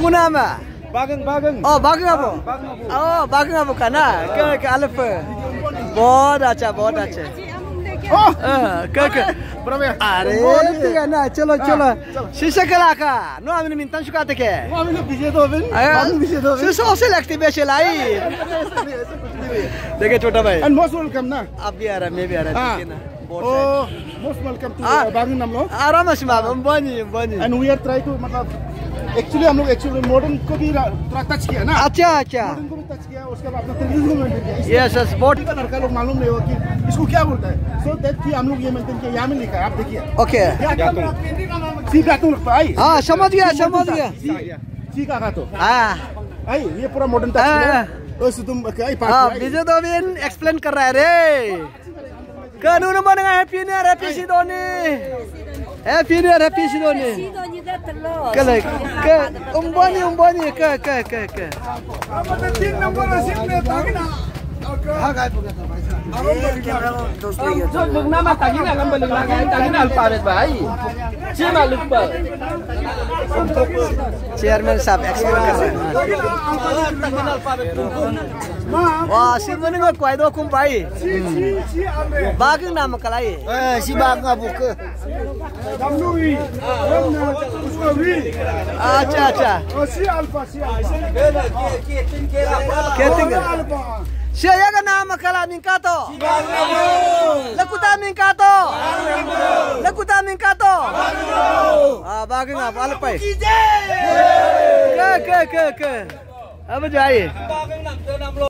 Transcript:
Guna apa? Bageng, bageng. Oh, bageng apa? Oh, bageng apa kana? Ke ke alif. बहुत अच्छा बहुत अच्छा Oh? अरे ठीक है ना चलो चलो शीशे कला का नो हमने मिंतन चुका के Wah, ini bisa tuh, Vin. Bageng bisa tuh, Vin. शीशे से लगती बेचे लाई देखिए छोटा भाई And most welcome, na. आप भी आ रहा मैं भी आ रहा Ah. देखिए ना बहुत Oh, most welcome to Ah. uh, Bageng Namlo. है। आराम से माम बनी बनी And we are try to मतलब एक्चुअली हम लोग एक्चुअली मॉडर्न को भी थोड़ा टच किया ना। अच्छा अच्छा। मॉडर्न को भी टच किया उसके बाद अपना ट्रेडिशन को मेंटेन किया। यस यस बहुत इसका लड़का लोग मालूम नहीं होगा कि इसको क्या बोलता है। सो दैट कि हम लोग ये मेंटेन किया यहाँ में लिखा है आप देखिए। ओके सी गातुंग लगता है हाँ समझ गया समझ गया। सी का तो। हाँ। आई ये पूरा मॉडर्न टच Ah. किया तो तुम हाँ विजय दोबिन एक्सप्लेन कर रहा है रे। कानून new year happy new year happy सिडोनी Sidonya terus. Kale ke umbani umbani ke ke ke ke nama tadi nak gambar lagi tadi nak alfabet baik. Cuma lupa. Chairman साहब एक्सप्लेन कर रहे हैं वाह सिमनी में कोई दो कुम भाई बाग नाम कलाई si bang abu ke अच्छा अच्छा si alfa si alfa कहते हैं Siya ka na makala mingka to. Lakuta mingka to. Lakuta mingka to. Ah bagay nga pala pa. Ke ke ke ke. Apa jai?